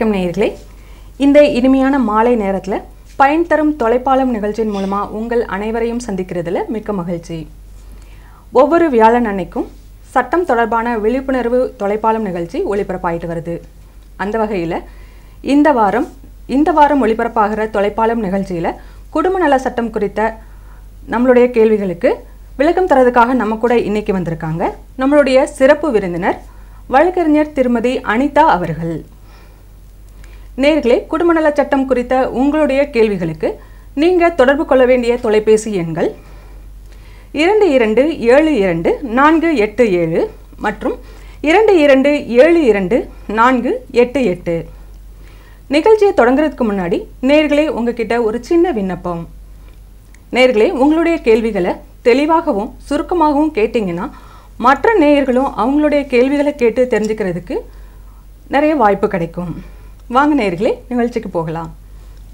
வணக்கம் நேயர்களே. இந்த இனிமையான மாலை நேரத்தில் பயன் தரும் தொலைப்பாலம் நிகழ்ச்சியின் மூலமாக உங்கள் அனைவரையும் சந்திக்கிறதுல மிக்க மகிழ்ச்சி. ஒவ்வொரு வியாழன் அன்னைக்கும் சட்டம் தொடர்பான விழிப்புணர்வு தொலைப்பாலம் நிகழ்ச்சி ஒளிபரப்பாயிட்டு வருது. அந்த வகையில் இந்த வாரம் இந்த வாரம் ஒளிபரப்பாகிற தொலைப்பாலம் நிகழ்ச்சியில் குடும்ப நல சட்டம் குறித்த நம்மளுடைய கேள்விகளுக்கு விளக்கம் தரதுக்காக நம்ம கூட இன்னைக்கு வந்திருக்காங்க. நம்மளுடைய சிறப்பு விருந்தினர் வழக்கறிஞர் திருமதி அனிதா அவர்கள். நேர்களே குடும்ப நலச் சட்டம் குறித்த உங்களுடைய கேள்விகளுக்கு நீங்கள் தொடர்பு கொள்ள வேண்டிய தொலைபேசி எண்கள் இரண்டு இரண்டு ஏழு இரண்டு நான்கு எட்டு ஏழு மற்றும் இரண்டு இரண்டு ஏழு இரண்டு நான்கு எட்டு எட்டு. நிகழ்ச்சியை தொடங்குறதுக்கு முன்னாடி நேர்களே உங்ககிட்ட ஒரு சின்ன விண்ணப்பம். நேர்களே உங்களுடைய கேள்விகளை தெளிவாகவும் சுருக்கமாகவும் கேட்டிங்கன்னா மற்ற நேயர்களும் அவங்களுடைய கேள்விகளை கேட்டு தெரிஞ்சுக்கிறதுக்கு நிறைய வாய்ப்பு கிடைக்கும். வாங்க நேயர்களே நிகழ்ச்சிக்கு போகலாம்.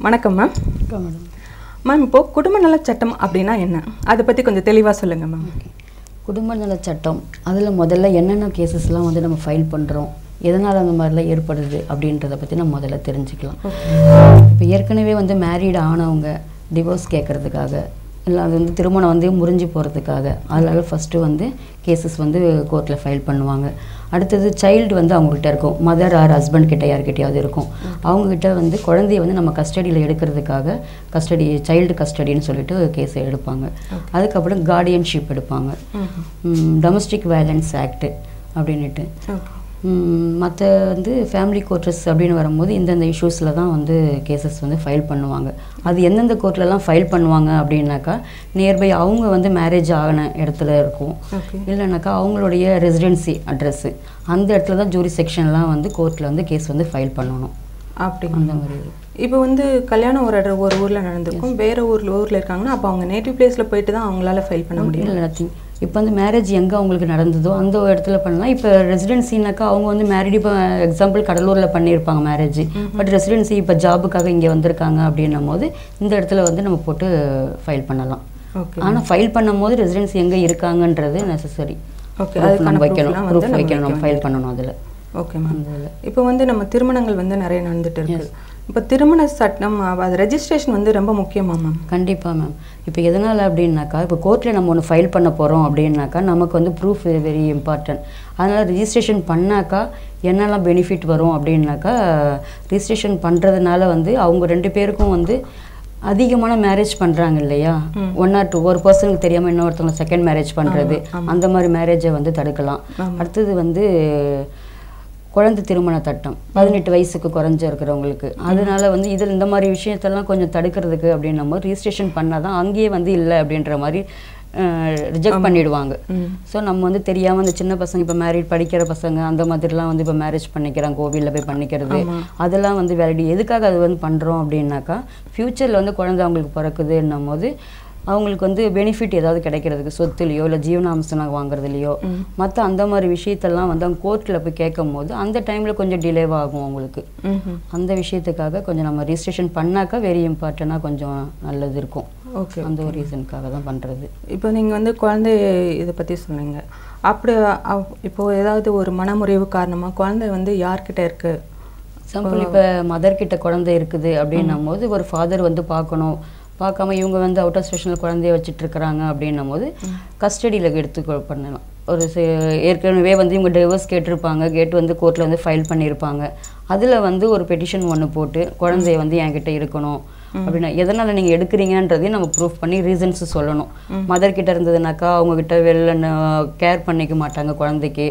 வணக்கம் மேம் மேம் இப்போ குடும்ப நலச் சட்டம் அப்படின்னா என்ன? அதை பற்றி கொஞ்சம் தெளிவாக சொல்லுங்கள் மேம் குடும்ப நலச் சட்டம் அதில் முதல்ல என்னென்ன கேசஸ்லாம் வந்து நம்ம ஃபைல் பண்ணுறோம் எதனால் அந்த மாதிரிலாம் ஏற்படுது அப்படின்றத பற்றி நம்ம முதல்ல தெரிஞ்சுக்கலாம். இப்போ ஏற்கனவே வந்து மேரீடு ஆனவங்க டிவோர்ஸ் கேட்குறதுக்காக இல்லை அது வந்து திருமணம் வந்து முறிஞ்சு போகிறதுக்காக அதனால ஃபஸ்ட்டு வந்து கேசஸ் வந்து கோர்ட்டில் ஃபைல் பண்ணுவாங்க. அடுத்தது சைல்டு வந்து அவங்கக்கிட்ட இருக்கும். மதர் ஆர் ஹஸ்பண்ட் கிட்ட யார்கிட்டயாவது இருக்கும். அவங்கக்கிட்ட வந்து குழந்தைய வந்து நம்ம கஸ்டடியில் எடுக்கிறதுக்காக கஸ்டடி சைல்டு கஸ்டடின்னு சொல்லிட்டு கேஸ் எடுப்பாங்க. அதுக்கப்புறம் கார்டியன்ஷிப் எடுப்பாங்க. டொமஸ்டிக் வயலன்ஸ் ஆக்ட் அப்படின்ட்டு மற்ற வந்து ஃபேமிலி கோர்ட்டஸ் அப்படின்னு வரும்போது இந்தந்த இஷ்யூஸில் தான் வந்து கேசஸ் வந்து ஃபைல் பண்ணுவாங்க. அது எந்தெந்த கோர்ட்லலாம் ஃபைல் பண்ணுவாங்க அப்படின்னாக்கா நியர்பை அவங்க வந்து மேரேஜ் ஆகின இடத்துல இருக்கும். இல்லைனாக்கா அவங்களுடைய ரெசிடென்சி அட்ரஸ்ஸு அந்த இடத்துல தான் ஜூரி செக்ஷன்லாம் வந்து கோர்ட்டில் வந்து கேஸ் வந்து ஃபைல் பண்ணணும். அப்படிங்க அந்த மாதிரி. இப்போ வந்து கல்யாணம் ஒரு ஒரு ஊரில் நடந்திருக்கும். வேற ஊரில் ஊரில் இருக்காங்கன்னா அப்போ அவங்க நேட்டிவ் பிளேஸில் போயிட்டு தான் அவங்களால ஃபைல் பண்ண முடியும். இல்லை இப்போ வந்து மேரேஜ் எங்கே அவங்களுக்கு நடந்ததோ அந்த இடத்துல பண்ணலாம். இப்போ ரெசிடென்சினாக்கா அவங்க வந்து மேரிட் இப்போ எக்ஸாம்பிள் கடலூரில் பண்ணியிருப்பாங்க மேரேஜ் பட் ரெசிடென்சி இப்போ ஜாபுக்காக இங்கே வந்திருக்காங்க அப்படின்னும் போது இந்த இடத்துல வந்து நம்ம போட்டு ஃபைல் பண்ணலாம். ஆனால் ஃபைல் பண்ணும் போது ரெசிடென்சி எங்கே இருக்காங்கன்றது நெசசரி ஓகே வைக்கணும். வைக்கணும். வைக்க ஃபைல் பண்ணணும் அதில். ஓகே மேம் இப்போ வந்து நம்ம திருமணங்கள் வந்து நிறைய நடந்துட்டு இருக்கு இப்போ திருமண சட்டம் அது ரெஜிஸ்ட்ரேஷன் வந்து ரொம்ப முக்கியமா மேம் கண்டிப்பாக மேம் இப்போ எதனால் அப்படின்னாக்கா இப்போ கோர்ட்டில் நம்ம ஒன்று ஃபைல் பண்ண போகிறோம் அப்படின்னாக்கா நமக்கு வந்து ப்ரூஃப் வெரி இம்பார்ட்டன்ட் அதனால் ரிஜிஸ்ட்ரேஷன் பண்ணாக்கா என்னெல்லாம் பெனிஃபிட் வரும் அப்படின்னாக்கா ரிஜிஸ்ட்ரேஷன் பண்ணுறதுனால வந்து அவங்க ரெண்டு பேருக்கும் வந்து அதிகமான மேரேஜ் பண்ணுறாங்க இல்லையா? ஒன் ஆர் டூ ஒரு பர்சனுக்கு தெரியாமல் இன்னொருத்தவங்க செகண்ட் மேரேஜ் பண்ணுறது அந்த மாதிரி மேரேஜை வந்து தடுக்கலாம். அடுத்தது வந்து குழந்தை திருமண சட்டம் பதினெட்டு வயசுக்கு குறைஞ்ச இருக்கிறவங்களுக்கு. அதனால வந்து இதில் இந்த மாதிரி விஷயத்தெல்லாம் கொஞ்சம் தடுக்கிறதுக்கு அப்படின்னும் போது ரிஜிஸ்ட்ரேஷன் பண்ணால் தான் அங்கேயே வந்து இல்லை அப்படின்ற மாதிரி ரிஜெக்ட் பண்ணிடுவாங்க. ஸோ நம்ம வந்து தெரியாமல் இந்த சின்ன பசங்க இப்போ மேரிட் படிக்கிற பசங்க அந்த மாதிரிலாம் வந்து இப்போ மேரேஜ் பண்ணிக்கிறாங்க கோவிலில் போய் பண்ணிக்கிறது. அதெல்லாம் வந்து வேலிடி எதுக்காக அது வந்து பண்ணுறோம் அப்படின்னாக்கா ஃப்யூச்சரில் வந்து குழந்தை அவங்களுக்கு பிறக்குதுன்னும் போது அவங்களுக்கு வந்து பெனிஃபிட் ஏதாவது கிடைக்கிறதுக்கு சொத்துலையோ இல்லை ஜீவனாம்சம் வாங்குறதுலையோ மற்ற அந்த மாதிரி விஷயத்தெல்லாம் வந்து அவங்க கோர்ட்டில் போய் கேட்கும் போது அந்த டைமில் கொஞ்சம் டிலேவ் ஆகும் அவங்களுக்கு. அந்த விஷயத்துக்காக கொஞ்சம் நம்ம ரிஜிஸ்ட்ரேஷன் பண்ணாக்கா வெரி இம்பார்ட்டண்ட்டாக கொஞ்சம் நல்லது இருக்கும். ஓகே அந்த ஒரு ரீசனுக்காக தான் பண்ணுறது இப்போ நீங்கள் வந்து குழந்தை இதை பற்றி சொன்னீங்க. அப்படி இப்போ ஏதாவது ஒரு மனமுறிவு காரணமாக குழந்தை வந்து யார்கிட்ட இருக்கு? எக்ஸாம்பிள் இப்போ மதர் கிட்ட குழந்தை இருக்குது அப்படின்னும் போது ஒரு ஃபாதர் வந்து பார்க்கணும். பார்க்காம இவங்க வந்து அவுட் ஆஃப் ஸ்டேஷனில் குழந்தைய வச்சுட்டு இருக்கிறாங்க அப்படின்னும் போது கஸ்டடியில் எடுத்து பண்ணலாம். ஒரு ஏற்கனவே வந்து இவங்க டிவோர்ஸ் கேட்டிருப்பாங்க. கேட்டு வந்து கோர்ட்டில் வந்து ஃபைல் பண்ணியிருப்பாங்க. அதில் வந்து ஒரு பெட்டிஷன் ஒன்று போட்டு குழந்தைய வந்து என்கிட்ட இருக்கணும். அப்படின்னா எதனால் நீங்கள் எடுக்கிறீங்கன்றதையும் நம்ம ப்ரூஃப் பண்ணி ரீசன்ஸ் சொல்லணும். மதர் கிட்ட இருந்ததுனாக்கா அவங்க கிட்ட வெளில கேர் பண்ணிக்க மாட்டாங்க குழந்தைக்கு.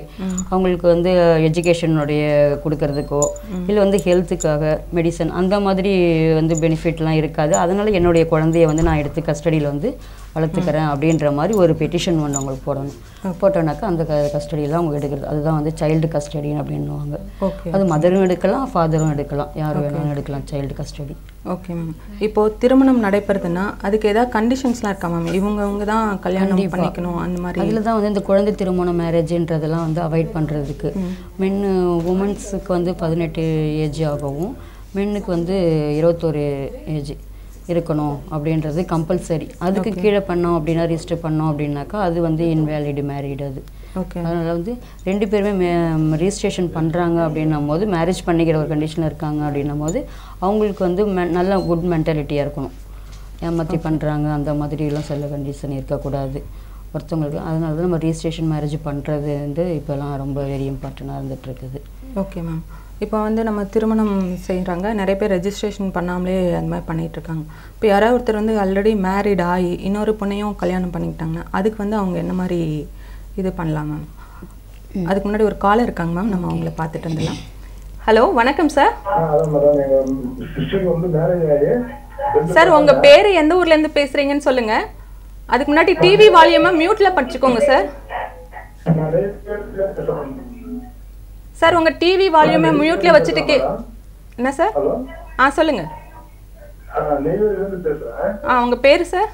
அவங்களுக்கு வந்து எஜுகேஷனுடைய கொடுக்கறதுக்கோ இல்லை வந்து ஹெல்த்துக்காக மெடிசன் அந்த மாதிரி வந்து பெனிஃபிட்லாம் இருக்காது. அதனால என்னுடைய குழந்தைய வந்து நான் எடுத்து கஸ்டடியில் வந்து வளர்த்துக்கிறேன் அப்படின்ற மாதிரி ஒரு பெட்டிஷன் ஒன்று அவங்களுக்கு போடணும். போட்டோன்னாக்கா அந்த கஸ்டடியில் அவங்க எடுக்கிறது. அதுதான் வந்து சைல்டு கஸ்டடி அப்படின்னுவாங்க. ஓகே அது மதரும் எடுக்கலாம் ஃபாதரும் எடுக்கலாம். யார் வேணாலும் எடுக்கலாம் சைல்டு கஸ்டடி ஓகே மேம் இப்போ திருமணம் நடைபெறுதுன்னா அதுக்கு ஏதாவது கண்டிஷன்ஸ்லாம் இருக்கா மேம் இவங்க அவங்க தான் கல்யாணம் பண்ணிக்கணும் அந்த மாதிரி. அதில் தான் வந்து இந்த குழந்தை திருமணம் மேரேஜ்ன்றதெல்லாம் வந்து அவாய்ட் பண்ணுறதுக்கு மென் உமன்ஸுக்கு வந்து பதினெட்டு ஏஜ் ஆகவும் மென்னுக்கு வந்து இருபத்தோரு ஏஜ் இருக்கணும் அப்படின்றது கம்பல்சரி அதுக்கு கீழே பண்ணோம் அப்படின்னா ரிஜிஸ்டர் பண்ணோம் அப்படின்னாக்கா அது வந்து இன்வேலிடு மேரீடு அது. ஓகே அதனால் வந்து ரெண்டு பேருமே ரிஜிஸ்ட்ரேஷன் பண்ணுறாங்க அப்படின்னும் போது மேரேஜ் பண்ணிக்கிற ஒரு கண்டிஷனில் இருக்காங்க அப்படின்னும் போது அவங்களுக்கு வந்து நல்ல குட் மென்டாலிட்டியாக இருக்கணும். ஏமாற்றி பண்ணுறாங்க அந்த மாதிரிலாம் சில கண்டிஷன் இருக்கக்கூடாது. ஒருத்தவங்களுக்கு அதனால தான் நம்ம ரிஜிஸ்ட்ரேஷன் மேரேஜ் பண்ணுறது வந்து இப்போலாம் ரொம்ப வெரி இம்பார்ட்டண்ட்டாக இருந்துட்டு இருக்குது. ஓகே மேம் இப்போ வந்து நம்ம திருமணம் செய்கிறாங்க நிறைய பேர் ரெஜிஸ்ட்ரேஷன் பண்ணாமலே அந்த மாதிரி பண்ணிட்டு இருக்காங்க இப்போ யாராவது ஒருத்தர் வந்து ஆல்ரெடி மேரிட் ஆகி இன்னொரு பொண்ணையும் கல்யாணம் பண்ணிக்கிட்டாங்கன்னா அதுக்கு வந்து அவங்க என்ன மாதிரி இது பண்ணலாம் மேம் அதுக்கு முன்னாடி ஒரு கால் இருக்காங்க மேம் நம்ம அவங்கள பார்த்துட்டு வந்துடலாம். ஹலோ வணக்கம் சார் சார் உங்க பேரு எந்த ஊர்ல இருந்து பேசுறீங்கன்னு சொல்லுங்க. அதுக்கு முன்னாடி டிவி வால்யூமை மியூட்ல படிச்சுக்கோங்க சார். சார் உங்க டிவி வால்யூமை மியூட்ல வச்சுட்டு கே என்ன சார்? ஆ சொல்லுங்க. ஆ, உங்க பேரு சார்?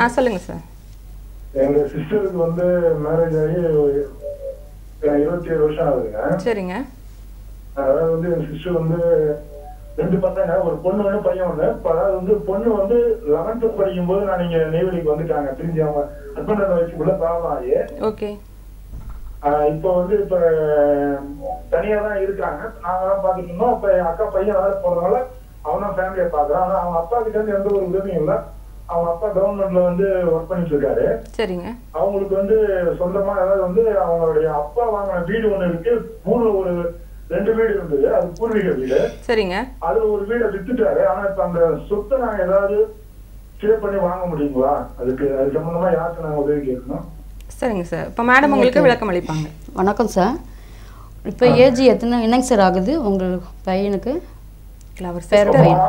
ஆ சொல்லுங்க சார். எங்க சிஸ்டருக்கு வந்து மேரேஜ் ஆகி இருபத்தி ஏழு வருஷம் ஆகுதுங்க. சரிங்க. அதாவது வந்து எங்க சிஸ்டர் வந்து ரெண்டு பசங்க ஒரு பொண்ணு ஒண்ணு பையன் ஒண்ணு அதாவது வந்து பொண்ணு வந்து லெவன்த் படிக்கும் போது நான் இங்க நெய்வேலிக்கு வந்துட்டாங்க. பிரிஞ்சு அவங்க ஹஸ்பண்ட் அண்ட் ஒய்ஃபுக்குள்ள ப்ராப்ளம் ஆகி. ஓகே. இப்ப வந்து இப்ப தனியா தான் இருக்காங்க. நாங்க தான் பாத்துட்டு இருந்தோம். அப்ப என் அக்கா பையன் வேலை போறதுனால அவன் தான் ஃபேமிலியை பாக்குறான் ஆனா அவங்க அப்பா கிட்ட இருந்து எந்த ஒரு உதவியும் இல்ல. அவங்க அப்பா கவர்மெண்ட்ல வந்து ஒர்க் பண்ணிட்டு இருக்காரு சரிங்க. அவங்களுக்கு வந்து சொந்தமா அதாவது வந்து அவங்களுடைய அப்பா வாங்கின வீடு ஒண்ணு இருக்கு. மூணு ஒரு ரெண்டு வீடு இருந்தது. அது பூர்வீக வீடு. சரிங்க. அதுல ஒரு வீடை வித்துட்டாரு. ஆனா இப்ப அந்த சொத்தை நாங்க ஏதாவது சேவ் பண்ணி வாங்க முடியுங்களா? அதுக்கு அது சம்பந்தமா யாருக்கு நாங்க உதவி கேட்கணும்? சரிங்க சார். இப்போ மேடம் உங்களுக்கு விளக்கம் அளிப்பாங்க. வணக்கம் சார். இப்போ ஏஜ் எத்தனை என்னங்க சார் ஆகுது? உங்கள் பையனுக்கு? இல்ல அவர் பேர. பையன்.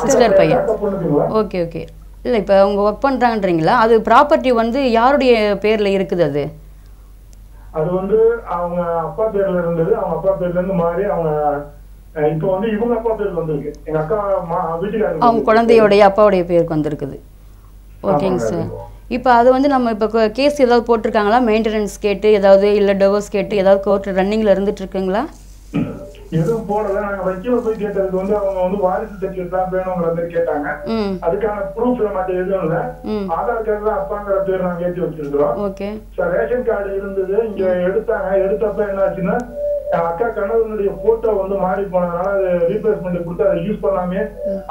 சிஸ்டர் பையன் அக்கா பொண்ணுக்குங்களா ஓகே ஓகே இல்லை இப்போ அவங்க ஒர்க் பண்ணுறாங்கன்றீங்களா அது ப்ராப்பர்ட்டி வந்து யாருடைய பேரில் இருக்குது அது? அது வந்து அவங்க அப்பா பேர்ல இருந்தது. அவங்க அப்பா பேர்ல இருந்து மாறி அவங்க இப்ப வந்து இவங்க அப்பா பேர்ல வந்திருக்கு. எங்க அக்கா வீட்டுக்காரங்க அவங்க குழந்தையோடைய அப்பாவுடைய பேருக்கு வந்திருக்குது. ஓகேங்க. சார். இப்போ அது வந்து நம்ம இப்போ கேஸ் ஏதாவது போட்டிருக்காங்களா? மெயின்டெனன்ஸ் கேட்டு ஏதாவது இல்லை டிவோர்ஸ் கேட்டு ஏதாவது கோர்ட் ரன்னிங்கில் இருந்துட்டு இருக்குங்களா? எதுவும் போடல. நாங்க வக்கீல போய் கேட்டதுக்கு வந்து அவங்க வந்து வாரிசு சர்டிஃபிகேட் தான் வேணுங்கிற மாதிரி கேட்டாங்க. அதுக்கான ப்ரூஃப் மற்ற எதுவும் இல்ல. ஆதார் கார்டு தான் அப்பாங்கிற பேர் நாங்க ஏற்றி வச்சிருக்கிறோம். ரேஷன் கார்டு இருந்தது. இங்க எடுத்தாங்க. எடுத்தப்ப என்ன ஆச்சுன்னா அக்கா கணவனுடைய போட்டோ வந்து மாறி போனதுனால அது ரீப்ளேஸ்மெண்ட் கொடுத்து அதை யூஸ் பண்ணாமே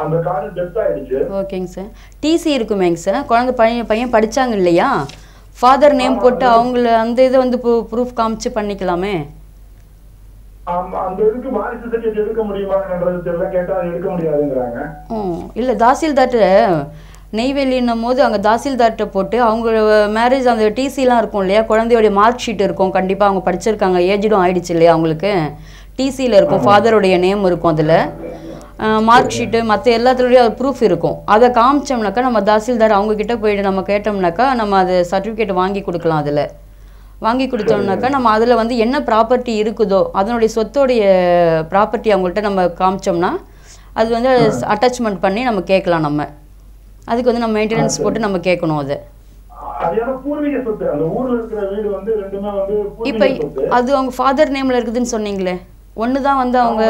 அந்த கார்டு டெத் ஆயிடுச்சு. ஓகேங்க சார். DC இருக்குமேங்க sir. குழந்தை பையன் பையன் படிச்சாங்க இல்லையா? ஃபாதர் நேம் போட்டு அவங்கள அந்த இதை வந்து ப்ரூஃப் காமிச்சு பண்ணிக்கலாமே? இல்லை தாசில்தார்ட்ட நெய்வேலின்னும் போது அங்கே தாசில்தார்ட்ட போட்டு அவங்க மேரேஜ் அந்த டிசிலாம் இருக்கும் இல்லையா? குழந்தையோடைய மார்க் ஷீட் இருக்கும். கண்டிப்பாக அவங்க படிச்சிருக்காங்க. ஏஜ்டும் ஆயிடுச்சு இல்லையா அவங்களுக்கு? டிசியில் இருக்கும். ஃபாதருடைய நேம் இருக்கும் அதில். மார்க் ஷீட்டு மற்ற எல்லாத்துலேயும் அது ப்ரூஃப் இருக்கும். அதை காமிச்சோம்னாக்கா நம்ம தாசில்தார் அவங்க கிட்ட போயிட்டு நம்ம கேட்டோம்னாக்கா நம்ம அது சர்டிஃபிகேட் வாங்கி கொடுக்கலாம் அதில். வாங்கி கொடுத்தோம்னாக்கா நம்ம அதில் வந்து என்ன ப்ராப்பர்ட்டி இருக்குதோ அதனுடைய சொத்தோடைய ப்ராப்பர்ட்டி அவங்கள்ட்ட நம்ம காமிச்சோம்னா அது வந்து அட்டாச்மெண்ட் பண்ணி நம்ம கேட்கலாம் நம்ம. அதுக்கு வந்து நம்ம மெயின்டெனன்ஸ் போட்டு நம்ம கேட்கணும் அதை. இப்போ அது அவங்க ஃபாதர் நேமில் இருக்குதுன்னு சொன்னீங்களே. ஒன்று தான் வந்து அவங்க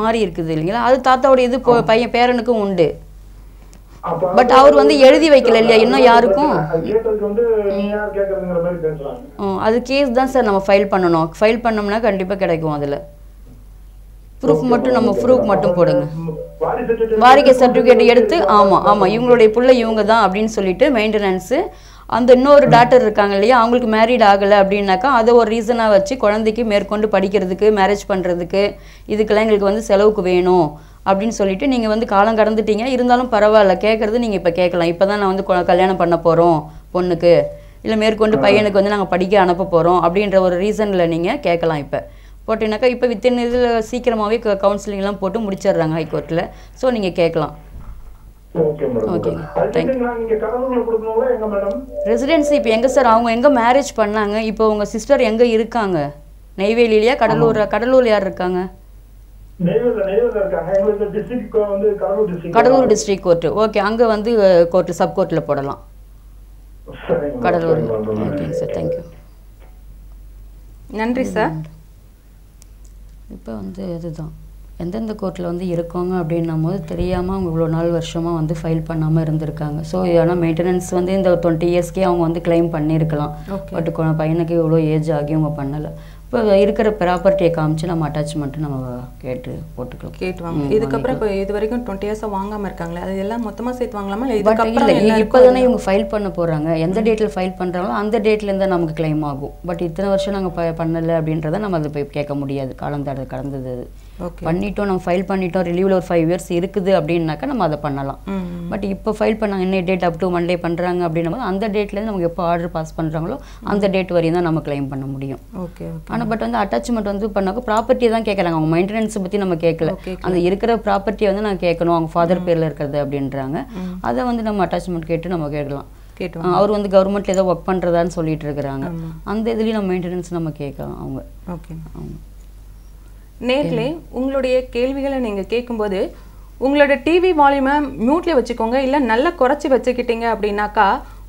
மாறி இருக்குது இல்லைங்களா? அது தாத்தாவுடைய இது பையன் பேரனுக்கும் உண்டு. பட் அவர் வந்து எழுதி வைக்கல இல்லையா? இன்னும் யாருக்கும்? அது கேஸ் தான் சார் நம்ம ஃபைல் பண்ணணும். ஃபைல் பண்ணோம்னா கண்டிப்பாக கிடைக்கும் அதில். ப்ரூஃப் மட்டும் நம்ம ப்ரூஃப் மட்டும் போடுங்க. வாரிசு certificate வாரிகை சர்டிஃபிகேட் எடுத்து ஆமாம் ஆமாம் இவங்களுடைய புள்ள இவங்க தான் அப்படின்னு சொல்லிட்டு மெயின்டெனன்ஸு அந்த இன்னொரு டாக்டர் இருக்காங்க இல்லையா அவங்களுக்கு மேரீட் ஆகலை அப்படின்னாக்கா அதை ஒரு ரீசனாக வச்சு குழந்தைக்கு மேற்கொண்டு படிக்கிறதுக்கு மேரேஜ் பண்ணுறதுக்கு இதுக்கெல்லாம் எங்களுக்கு வந்து செலவுக்கு வேணும் அப்படின்னு சொல்லிட்டு நீங்கள் வந்து காலம் கடந்துட்டீங்க. இருந்தாலும் பரவாயில்ல கேட்குறது நீங்கள் இப்போ கேட்கலாம். இப்போ தான் நான் வந்து கல்யாணம் பண்ண போகிறோம் பொண்ணுக்கு. இல்லை மேற்கொண்டு பையனுக்கு வந்து நாங்கள் படிக்க அனுப்ப போகிறோம் அப்படின்ற ஒரு ரீசனில் நீங்கள் கேட்கலாம் இப்போ. போட்டீங்கன்னாக்கா இப்போ வித்தின் இதில் சீக்கிரமாகவே கவுன்சிலிங்லாம் போட்டு முடிச்சிடுறாங்க ஹைகோர்ட்டில் ஸோ நீங்கள் கேட்கலாம். ரெசிடென்சி இப்போ எங்கே சார் அவங்க எங்கே மேரேஜ் பண்ணாங்க? இப்போ உங்கள் சிஸ்டர் எங்கே இருக்காங்க? நெய்வேலியிலையா? கடலூர் கடலூர் யார் இருக்காங்க? Cuddalore district Cuddalore district court okay அங்கே வந்து கோர்ட்டு சப் கோர்ட்டில் போடலாம். கடலூர். ஓகேங்க சார் தேங்க்யூ நன்றி சார் இப்போ வந்து இதுதான். எந்தெந்த கோர்ட்டில் வந்து இருக்காங்க அப்படின்னும் போது தெரியாமல் அவங்க இவ்வளோ நாள் வருஷமாக வந்து ஃபைல் பண்ணாமல் இருந்திருக்காங்க. ஸோ ஆனால் மெயின்டெனன்ஸ் வந்து இந்த டுவெண்ட்டி இயர்ஸ்க்கே அவங்க வந்து கிளைம் பண்ணியிருக்கலாம். பட் பையனுக்கு இவ்வளோ ஏஜ் ஆகி அவங்க பண்ணலை. இப்போ இருக்கிற ப்ராப்பர்ட்டியை காமிச்சு நம்ம அட்டாச்மெண்ட்டு நம்ம கேட்டு போட்டுக்கலாம். கேட்டுவாங்க. இதுக்கப்புறம் இப்போ இது வரைக்கும் டுவெண்ட்டி இயர்ஸாக வாங்காம இருக்காங்களே அது எல்லாம் மொத்தமா சேர்த்து வாங்கலாமா இல்லை இப்போ தானே இவங்க ஃபைல் பண்ண போகிறாங்க எந்த டேட்டில் ஃபைல் பண்ணுறாங்களோ அந்த டேட்லேருந்து நமக்கு claim ஆகும். பட் இத்தனை வருஷம் நாங்கள் பண்ணலை அப்படின்றத நம்ம அதை போய் கேட்க முடியாது. காலம் தட கடந்தது அது. பண்ணிட்டோம் நம்ம ஃபைல் பண்ணிட்டோம் ரிலீவில் ஒரு ஃபைவ் இயர்ஸ் இருக்குது அப்படின்னாக்கா நம்ம அதை பண்ணலாம். பட் இப்போ ஃபைல் பண்ணாங்க என்ன டேட் அப் டு மண்டே பண்ணுறாங்க அப்படின்னும் போது அந்த டேட்லேருந்து நமக்கு எப்போ ஆர்டர் பாஸ் பண்ணுறாங்களோ அந்த டேட் வரையும் தான் நம்ம claim பண்ண முடியும். ஓகே ஆனால் பட் வந்து அட்டாச்மெண்ட் வந்து பண்ணாக்க ப்ராப்பர்ட்டியை தான் கேட்குறாங்க அவங்க மெயின்டெனன்ஸை பற்றி நம்ம கேட்கல அந்த இருக்கிற ப்ராப்பர்ட்டியை வந்து நான் கேட்கணும் அவங்க ஃபாதர் பேரில் இருக்கிறது அப்படின்றாங்க. அதை வந்து நம்ம அட்டாச்மெண்ட் கேட்டு நம்ம கேட்கலாம். அவர் வந்து கவர்மெண்ட்ல ஏதோ ஒர்க் பண்ணுறதான்னு சொல்லிட்டு இருக்கிறாங்க. அந்த இதுலேயும் நம்ம மெயின்டெனன்ஸ் நம்ம கேட்கலாம் அவங்க. ஓகே அவங்க நேர்களே உங்களுடைய கேள்விகளை நீங்க கேட்கும்போது உங்களோட டிவி வால்யூமை மியூட்ல வச்சுக்கோங்க. இல்லை நல்லா குறைச்சி வச்சுக்கிட்டீங்க அப்படின்னாக்கா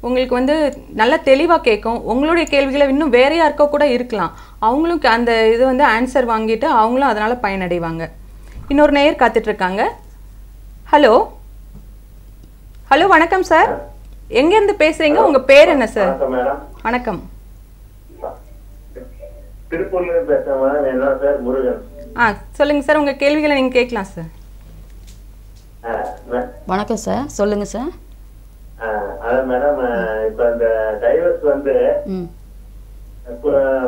உங்களுக்கு வந்து நல்லா தெளிவாக கேட்கும் உங்களுடைய கேள்விகளை இன்னும் வேற யாருக்கோ கூட இருக்கலாம். அவங்களும் அந்த இது வந்து ஆன்சர் வாங்கிட்டு அவங்களும் அதனால பயனடைவாங்க. இன்னொரு நேயர் காத்துட்டு இருக்காங்க ஹலோ ஹலோ வணக்கம் சார் எங்கேருந்து பேசுறீங்க? உங்க பேர் என்ன சார் வணக்கம் மேடம் வணக்கம். திருப்பூர்ல இருந்து பேசுறேன் மேடம் என்னோட பேர் முருகன். ஆ சொல்லுங்க சார் உங்க கேள்விகளை நீங்க கேட்கலாம் சார். வணக்கம் சார் சொல்லுங்கள் சார். ஆ, அதான் மேடம் இப்ப இந்த டைவர்ஸ் வந்து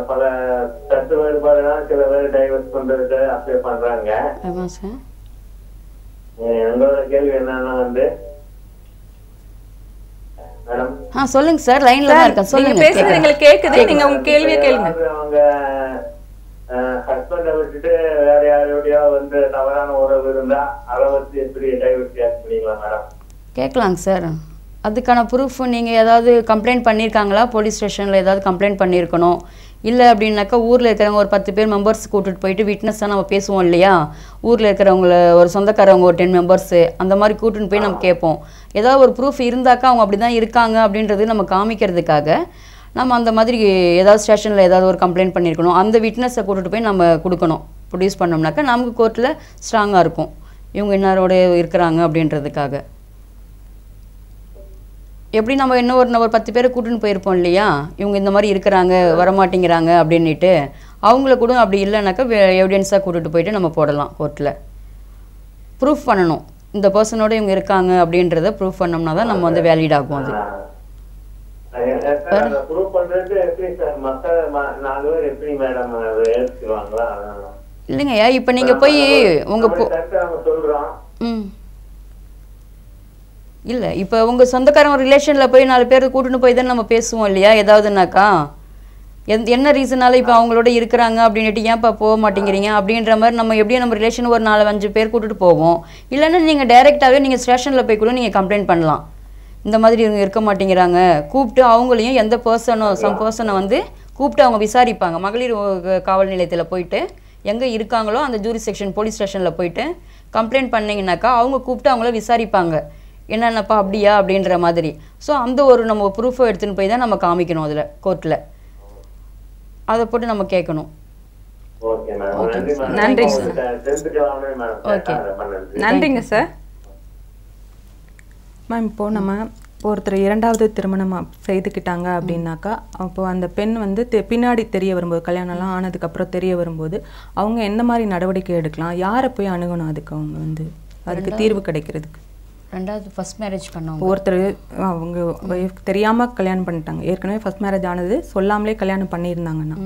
பல கருத்து வேறுபாடுலாம் சில பேர் டைவர்ஸ் பண்றதுக்கு அப்ளை பண்றாங்க. எங்களோட கேள்வி என்னன்னா வந்து மேடம் ஆ சொல்லுங்க சார் லைன்ல தான் இருக்கேன் சொல்லுங்க பேசுறது. எங்களுக்கு கேக்குது நீங்க உங்க கேள்வியை கேளுங்க. அவங்க ஹஸ்பண்ட விட்டுட்டு வேற யாரோடய வந்து தவறான உறவு இருந்தா அதை வச்சு எப்படி டைவர்ஸ் பண்ணீங்களா மேடம் கேட்கலாங்க சார் அதுக்கான ப்ரூஃப் நீங்கள் ஏதாவது கம்ப்ளைண்ட் பண்ணியிருக்காங்களா போலீஸ் ஸ்டேஷனில் ஏதாவது கம்ப்ளைண்ட் பண்ணியிருக்கணும் இல்லை அப்படின்னாக்கா ஊரில் இருக்கிறவங்க ஒரு பத்து பேர் மெம்பர்ஸ் கூட்டிட்டு போயிட்டு விட்னஸாக நம்ம பேசுவோம் இல்லையா? ஊரில் இருக்கிறவங்கள ஒரு சொந்தக்காரவங்க ஒரு டென் மெம்பர்ஸு அந்த மாதிரி கூட்டின்னு போய் நம்ம கேட்போம். ஏதாவது ஒரு ப்ரூஃப் இருந்தாக்கா அவங்க அப்படி தான் இருக்காங்க அப்படின்றது நம்ம காமிக்கிறதுக்காக நம்ம அந்த மாதிரி ஏதாவது ஸ்டேஷனில் ஏதாவது ஒரு கம்ப்ளைண்ட் பண்ணியிருக்கணும் அந்த விட்னஸை கூட்டிகிட்டு போய் நம்ம கொடுக்கணும். ப்ரொடியூஸ் பண்ணோம்னாக்கா நமக்கு கோர்ட்டில் ஸ்ட்ராங்காக இருக்கும். இவங்க இன்னாரோட இருக்கிறாங்க அப்படின்றதுக்காக. எப்படி நம்ம இன்னும் ஒரு ஒரு பத்து பேரை கூட்டின்னு போயிருப்போம் இல்லையா? இவங்க இந்த மாதிரி இருக்கிறாங்க வரமாட்டேங்கிறாங்க அப்படின்னுட்டு அவங்கள கூட அப்படி இல்லைனாக்கா எவிடென்ஸாக கூட்டிகிட்டு போயிட்டு நம்ம போடலாம் கோர்ட்டில் ப்ரூஃப் பண்ணணும். இந்த பர்சனோட இவங்க இருக்காங்க அப்படின்றத ப்ரூஃப் பண்ணோம்னா தான் நம்ம வந்து வேலிட் ஆகும் அது. இல்லைங்கய்யா இப்போ நீங்கள் போய் ம். இல்லை இப்போ உங்கள் சொந்தக்காரங்க ரிலேஷனில் போய் நாலு பேர் கூட்டின்னு போய் தான் நம்ம பேசுவோம் இல்லையா ஏதாவதுனாக்கா? எந்த என்ன ரீசனால இப்போ அவங்களோட இருக்கிறாங்க அப்படின்னுட்டு ஏன்ப்பா போக மாட்டேங்கிறீங்க? அப்படின்ற மாதிரி நம்ம எப்படியும் நம்ம ரிலேஷன் ஒரு நாலு அஞ்சு பேர் கூட்டிட்டு போவோம். இல்லைன்னா நீங்கள் டைரெக்டாகவே நீங்கள் ஸ்டேஷனில் போய் கூட நீங்கள் கம்ப்ளைண்ட் பண்ணலாம். இந்த மாதிரி இவங்க இருக்க மாட்டேங்கிறாங்க. கூப்பிட்டு அவங்களையும் எந்த பர்சனோ சம் பர்சனை வந்து கூப்பிட்டு அவங்க விசாரிப்பாங்க. மகளிர் காவல் நிலையத்தில் போயிட்டு எங்கே இருக்காங்களோ அந்த ஜூரி செக்ஷன் போலீஸ் ஸ்டேஷனில் போயிட்டு கம்ப்ளைண்ட் பண்ணீங்கன்னாக்கா அவங்க கூப்பிட்டு அவங்கள விசாரிப்பாங்க. என்னென்னப்பா அப்படியா? அப்படின்ற மாதிரி. ஸோ அந்த ஒரு நம்ம ப்ரூஃபை எடுத்துன்னு போய் தான் நம்ம காமிக்கணும் அதில் கோர்ட்டில் அதை போட்டு நம்ம கேட்கணும் ஓகே மேடம் நன்றி மேடம் நன்றி உங்கள்கிட்ட தெரிஞ்சுக்கலாமே மேடம் Okay. ரொம்ப நன்றி நன்றிங்க சார் மேம் இப்போ நம்ம ஒருத்தர் இரண்டாவது திருமணம் செய்துக்கிட்டாங்க அப்படின்னாக்கா அப்போ அந்த பெண் வந்து தெ- பின்னாடி தெரிய வரும்போது கல்யாணம்லாம் ஆனதுக்கப்புறம் தெரிய வரும்போது அவங்க என்ன மாதிரி நடவடிக்கை எடுக்கலாம்? யாரை போய் அணுகணும் அதுக்கு அவங்க வந்து? அதுக்கு தீர்வு கிடைக்கிறதுக்கு. ரெண்டாவது ஃபர்ஸ்ட் மேரேஜ் பண்ணவங்க. ஒருத்தர் அவங்க wife தெரியாம கல்யாணம் பண்ணிட்டாங்க. ஏற்கனவே ஃபர்ஸ்ட் மேரேஜ் ஆனது சொல்லாமலே கல்யாணம் பண்ணியிருந்தாங்கன்னா.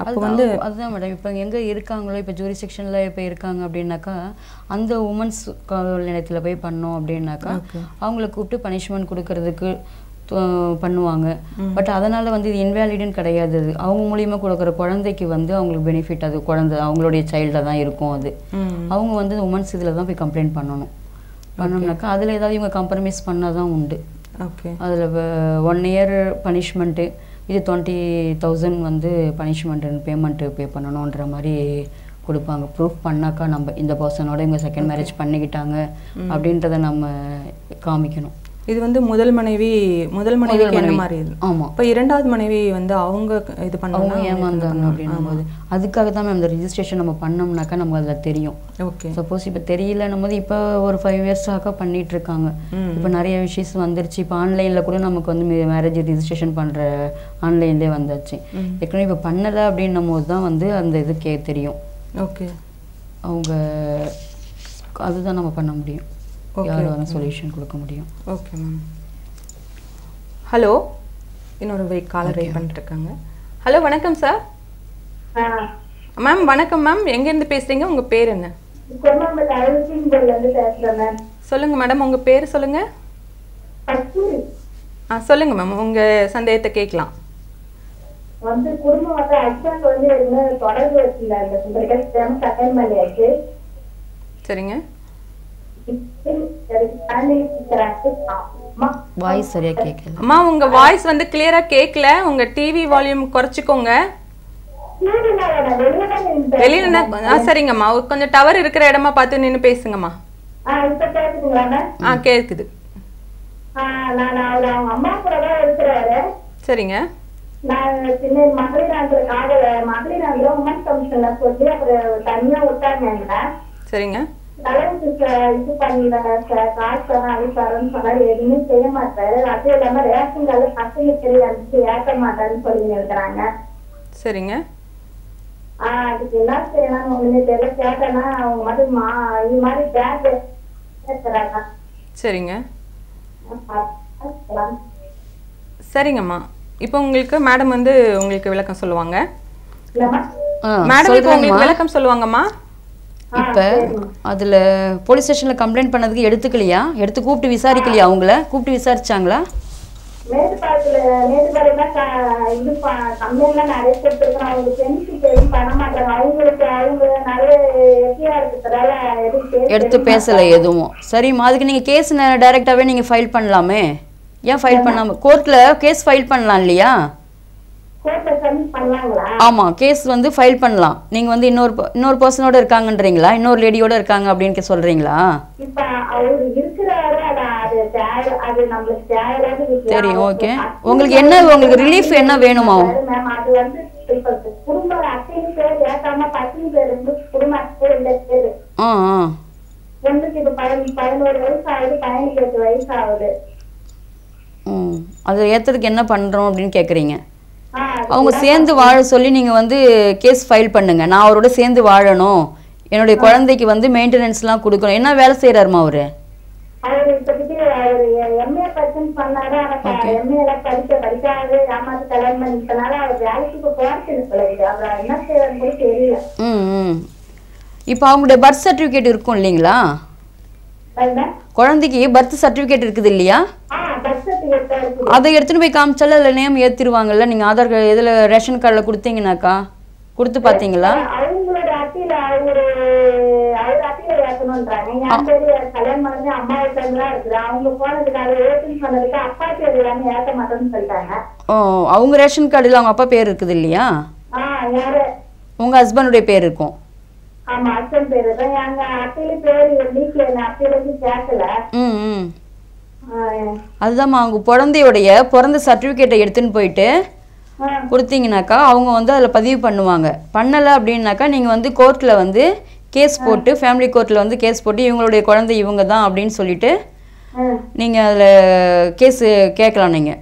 அப்போ வந்து அதுதான் மேடம் இப்போ எங்கே இருக்காங்களோ இப்போ ஜூரி செக்ஷனில் இப்போ இருக்காங்க அப்படின்னாக்கா அந்த உமன்ஸ் காவல் நிலையத்தில் போய் பண்ணோம் அப்படின்னாக்கா அவங்கள கூப்பிட்டு பனிஷ்மெண்ட் கொடுக்கறதுக்கு பண்ணுவாங்க. பட் அதனால வந்து இது இன்வேலிடுன்னு கிடையாது அது. அவங்க மூலியமாக கொடுக்குற குழந்தைக்கு வந்து அவங்களுக்கு பெனிஃபிட் அது. குழந்தை அவங்களுடைய சைல்டில் தான் இருக்கும் அது. அவங்க வந்து உமன்ஸ் இதில் தான் போய் கம்ப்ளைண்ட் பண்ணணும். பண்ணோம்னாக்கா அதில் ஏதாவது இவங்க காம்ப்ரமைஸ் பண்ணால் தான் உண்டு. ஓகே அதில் ஒன் இயர் பனிஷ்மெண்ட்டு இது டுவெண்ட்டி தௌசண்ட் வந்து பனிஷ்மெண்ட் பேமெண்ட்டு பே பண்ணணுன்ற மாதிரி கொடுப்பாங்க. ப்ரூஃப் பண்ணாக்கா நம்ம இந்த பர்சனோட இவங்க செகண்ட் மேரேஜ் பண்ணிக்கிட்டாங்க அப்படின்றத நம்ம காமிக்கணும். இது வந்து முதல் மனைவி முதல் மனைவிக்கு என்ன மாதிரி இது ஆமாம் இப்போ இரண்டாவது மனைவி வந்து அவங்க இது பண்ணாங்க ஏமாந்தாங்க அப்படின்னும் போது. அதுக்காக தான் மேம் இந்த ரிஜிஸ்ட்ரேஷன் நம்ம பண்ணோம்னாக்கா நமக்கு அதில் தெரியும். ஓகே. சப்போஸ் இப்போ தெரியலன்னும் போது இப்போ ஒரு ஃபைவ் இயர்ஸாக பண்ணிட்டு இருக்காங்க. இப்போ நிறைய விஷயஸ் வந்துருச்சு. இப்போ ஆன்லைனில் கூட நமக்கு வந்து மேரேஜ் ரிஜிஸ்ட்ரேஷன் பண்ணுற ஆன்லைன்லேயே வந்தாச்சு. ஏற்கனவே இப்போ பண்ணலை அப்படின்னும் போது தான் வந்து அந்த இது கே தெரியும். ஓகே. அவங்க அதுதான் நம்ம பண்ண முடியும். Okay, யார் வேணால் சொல்யூஷன் கொடுக்க முடியும். ஓகே மேம் ஹலோ இன்னொரு வெயிட் காலர் வெயிட் பண்ணிட்டு இருக்காங்க. ஹலோ வணக்கம் சார் மேம் வணக்கம் மேம் எங்கேருந்து பேசுறீங்க? உங்க பேர் என்ன? சொல்லுங்க மேடம் உங்க பேர் சொல்லுங்க. ஆ சொல்லுங்க மேம் உங்க சந்தேகத்தை கேட்கலாம். வந்து குடும்பம் வந்து ஹஸ்பண்ட் வந்து தொடர்பு வச்சிருந்தாங்க சரிங்க. வாய்ஸ் சரியா கேட்கல அம்மா உங்க வாய்ஸ் வந்து கிளியரா கேட்கல உங்க டிவி வால்யூம் குறைச்சிக்கோங்க. வெளியில ஆ சரிங்கம்மா. ஒரு கொஞ்சம் டவர் இருக்கிற இடமா பார்த்து நின்னு பேசுங்கம்மா. ஆ கேட்குது சரிங்க. நான் சின்ன மகளிர் ஆண்டு மகளிர் ஆண்டு உமன் கமிஷன்ல சொல்லி அப்புறம் தனியா விட்டாங்க சரிங்க. ச- இது பண்ணிடுறாங்க சார். காசு தரேன் அது தரேன்னு சொன்னாரு. எதுவுமே செய்ய மாட்டாரு. அது இல்லாம ரேஷன் கார்டு பசங்க தெரிய அனுப்பிச்சு ஏற்ற மாட்டாருன்னு சொல்லி இருக்கிறாங்க. சரிங்க. ஆஹ் அதுக்கு என்ன செய்யலாம் ஒண்ணுமே தெரியல. கேட்டேன்னா அவங்க மாதிரி மா இது மாதிரி பேக் கேட்கறாங்க சரிங்க. சரிங்கம்மா. இப்போ உங்களுக்கு மேடம் வந்து உங்களுக்கு விளக்கம் சொல்லுவாங்க. மேடம் இப்போ உங்களுக்கு விளக்கம் சொல்லுவாங்கம்மா. இப்போ அதில் போலீஸ் ஸ்டேஷனில் கம்ப்ளைண்ட் பண்ணதுக்கு எடுத்துக்கலையா? எடுத்து கூப்பிட்டு விசாரிக்கலையா அவங்கள? கூப்பிட்டு விசாரிச்சாங்களா? எடுத்து பேசலை எதுவும். சரிம்மா அதுக்கு நீங்கள் கேஸ் டைரெக்டாகவே நீங்கள் ஃபைல் பண்ணலாமே. ஏன் ஃபைல் பண்ணாமல் கோர்ட்டில் கேஸ் ஃபைல் பண்ணலாம் இல்லையா? கோர்ட்ல ஆமாம் கேஸ் வந்து ஃபைல் பண்ணலாம். நீங்கள் வந்து இன்னொரு இன்னொரு பர்சனோட இருக்காங்கன்றீங்களா? இன்னொரு லேடியோட இருக்காங்க அப்படின்னு சொல்கிறீங்களா. சரி. அத்தையும் உங்களுக்கு என்ன- உங்களுக்கு relief என்ன வேணுமா? ஆ ஆ. அதை ஏற்றுறதுக்கு என்ன பண்ணுறோம் அப்படின்னு கேட்குறீங்க அவங்க சேர்ந்து வாழ சொல்லி நீங்கள் வந்து கேஸ் ஃபைல் பண்ணுங்க. நான் அவரோட சேர்ந்து வாழணும். என்னுடைய குழந்தைக்கு வந்து மெயின்டெனன்ஸ்லாம் கொடுக்கணும். என்ன வேலை செய்கிறாருமா அவரு? இப்ப அவங்களுடைய பர்த் சர்டிஃபிகேட் இருக்கும் இல்லைங்களா? குழந்தைக்கு பர்த் சர்டிஃபிகேட் இருக்குது இல்லையா ஆ பர்த் சர்டிஃபிகேட் தான் இருக்குது அதை எடுத்துன்னு போய் காமிச்சாலும் அதில் நேம் ஏற்றிடுவாங்கல்ல நீங்கள் ஆதார் கார்டு இதில் ரேஷன் கார்டில் கொடுத்தீங்கனாக்கா கொடுத்து பார்த்தீங்களா? அவங்களோட அட்டையில அவரு அவர் அட்டையில ஏத்தணும்ன்றாங்க என் பேரு கல்யாணம் பண்ணி அம்மா வீட்டுல தான் இருக்குது. அவங்க போனதுக்காக ஏத்துன்னு சொன்னதுக்கு அப்பா பேர் எல்லாமே ஏத்த மாட்டேன்னு சொல்லிட்டாங்க. ஓ அவங்க ரேஷன் கார்டில் அவங்க அப்பா பேர் இருக்குது இல்லையா? உங்கள் ஹஸ்பண்டுடைய பேர் இருக்கும். ஆமா அச்சன் பேரு தான் எங்க அட்டையில பேரு நீக்கல இருந்து கேட்கல. ம் ம். ஆ, அதுதாம்மா அவங்க குழந்தையுடைய பிறந்த சர்டிஃபிகேட்டை எடுத்துன்னு போயிட்டு கொடுத்தீங்கனாக்கா அவங்க வந்து அதில் பதிவு பண்ணுவாங்க. பண்ணலை அப்படின்னாக்கா நீங்கள் வந்து கோர்ட்டில் வந்து கேஸ் போட்டு ஃபேமிலி கோர்ட்டில் வந்து கேஸ் போட்டு இவங்களுடைய குழந்தை இவங்க தான் அப்படின்னு சொல்லிட்டு நீங்கள் அதில் கேஸு கேட்கலாம் நீங்கள்